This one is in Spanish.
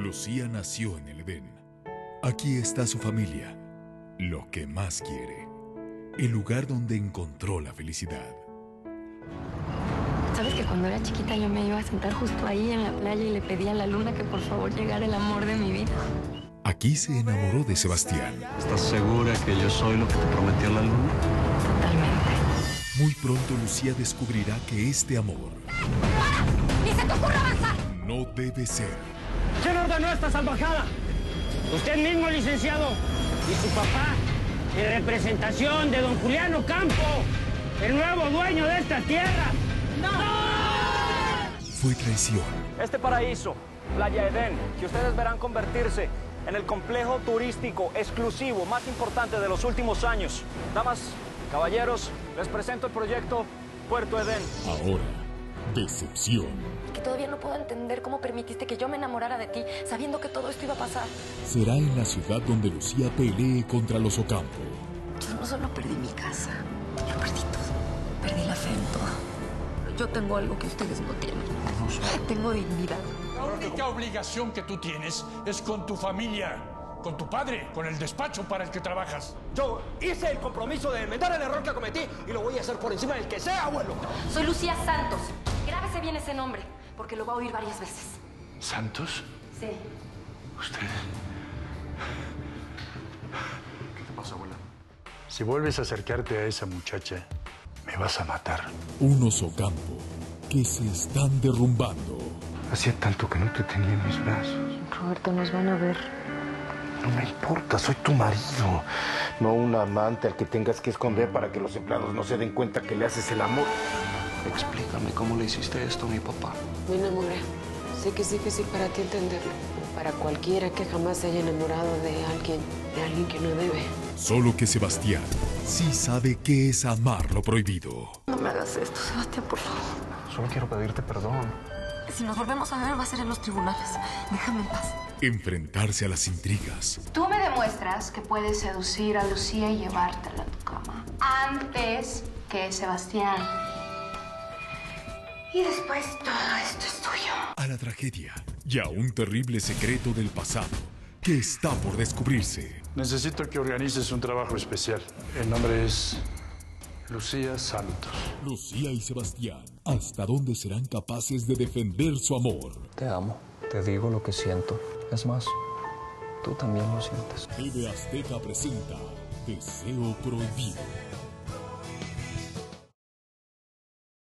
Lucía nació en el Edén. Aquí está su familia, lo que más quiere, el lugar donde encontró la felicidad. Sabes que cuando era chiquita yo me iba a sentar justo ahí en la playa y le pedía a la luna que por favor llegara el amor de mi vida. Aquí se enamoró de Sebastián. ¿Estás segura que yo soy lo que te prometió la luna? Totalmente. Muy pronto Lucía descubrirá que este amor ¡Ni se te ocurra avanzar! no debe ser. ¿Quién ordenó esta salvajada? Usted mismo, licenciado. Y su papá, en representación de don Juliano Campo, el nuevo dueño de esta tierra. Fue traición, Este paraíso, Playa Edén, que ustedes verán convertirse en el complejo turístico exclusivo más importante de los últimos años. Damas, caballeros, les presento el proyecto Puerto Edén. ahora decepción. Que todavía no puedo entender cómo permitiste que yo me enamorara de ti, sabiendo que todo esto iba a pasar. Será en la ciudad donde Lucía pelee contra los Ocampo. Yo no solo perdí mi casa, yo perdí todo. Perdí la fe en todo. Yo tengo algo que ustedes no tienen. Tengo dignidad. La única obligación que tú tienes es con tu familia, con tu padre, con el despacho para el que trabajas. Yo hice el compromiso de enmendar el error que cometí y lo voy a hacer por encima del que sea, abuelo. Soy Lucía Santos. Grábese bien ese nombre, porque lo va a oír varias veces. ¿Santos? Sí. Usted. ¿Qué te pasa, abuela? Si vuelves a acercarte a esa muchacha, me vas a matar. Unos Ocampo que se están derrumbando. Hacía tanto que no te tenía en mis brazos. Roberto, nos van a ver. No me importa, soy tu marido. No un amante al que tengas que esconder para que los empleados no se den cuenta que le haces el amor. Explícame cómo le hiciste esto a mi papá. Me enamoré. Sé que es difícil para ti entenderlo. Para cualquiera que jamás se haya enamorado de alguien, de alguien que no debe. Solo que Sebastián sí sabe qué es amar lo prohibido. No me hagas esto, Sebastián, por favor. Solo quiero pedirte perdón. Si nos volvemos a ver, va a ser en los tribunales. Déjame en paz. Enfrentarse a las intrigas, Tú me demuestras que puedes seducir a Lucía y llevártela a tu cama antes que Sebastián. Y después todo esto es tuyo. a la tragedia y a un terrible secreto del pasado que está por descubrirse. Necesito que organices un trabajo especial. El nombre es Lucía Santos. Lucía y Sebastián, ¿hasta dónde serán capaces de defender su amor? Te amo. Te digo lo que siento. Es más, tú también lo sientes. TV Azteca presenta Deseo Prohibido.